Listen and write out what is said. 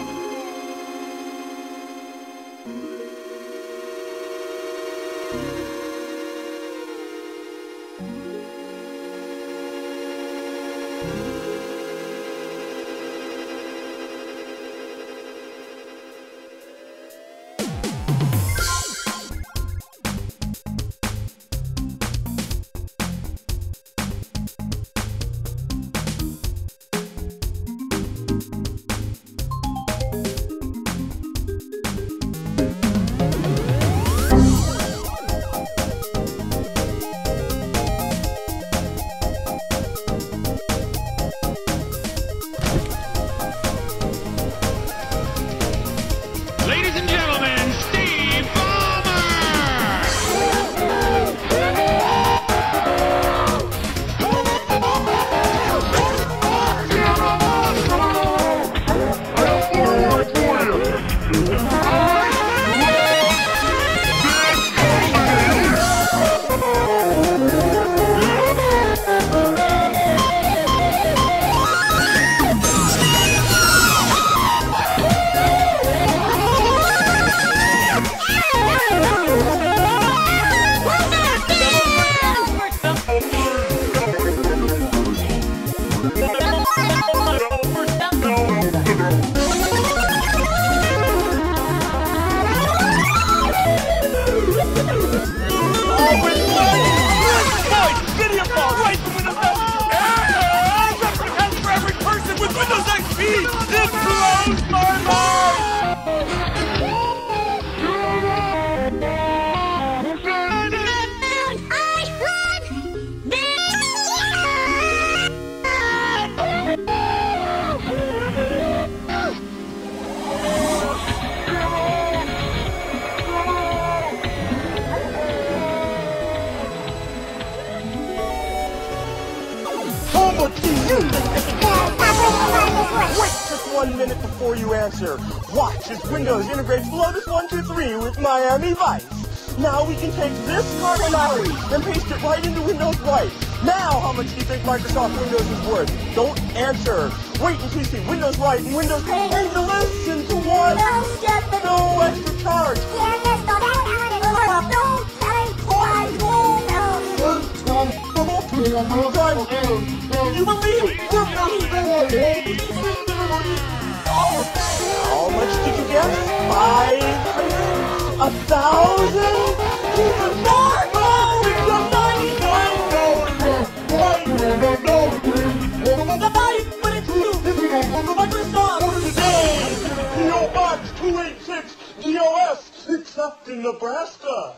thank you. Homo Wait just one minute before you answer. Watch as Windows integrates Lotus 123 with Miami Vice. Now we can take this cardinality and paste it right into Windows Write. Now, how much do you think Microsoft Windows is worth? Don't answer. Wait until you see Windows Write and Windows and to listen to what? No extra charge. How much did you guess? Five? A thousand? Even more? Oh, it's a ninety-nine The five, but it's you. Microsoft today. PO Box 286 DOS, except in Nebraska.